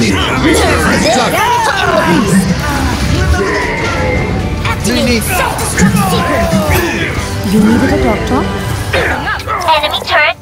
clear. Activate self-destruct sequence. You needed a doctor? Enemy turret